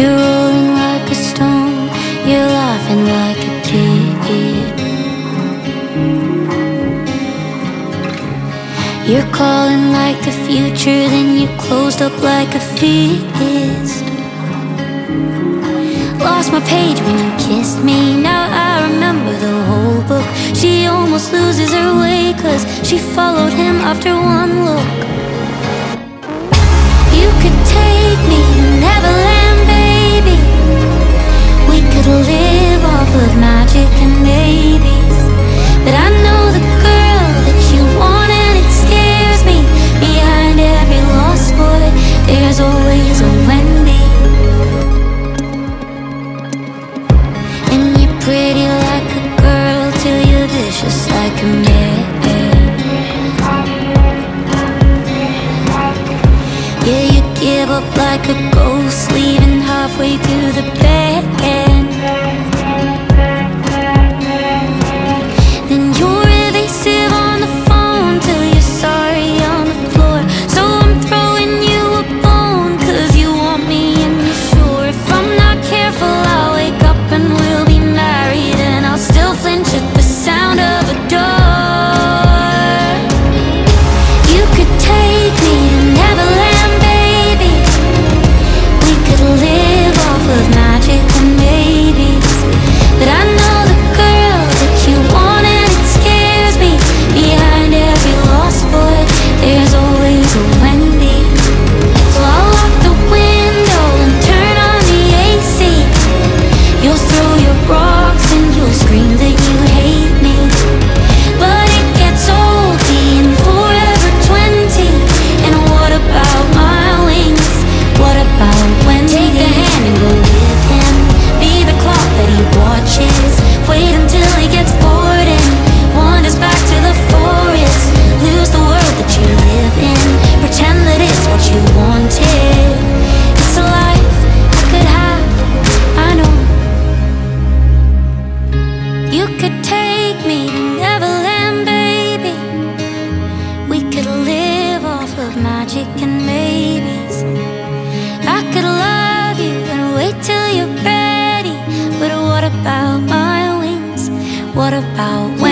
You're rolling like a stone, you're laughing like a kid. You're calling like the future, then you closed up like a fist. Lost my page when you kissed me, now I remember the whole book. She almost loses her way, cause she followed him after one look. pretty like a girl Till you're vicious like a man. Yeah, you give up like a And maybes I could love you and wait till you're ready But what about my wings? What about when?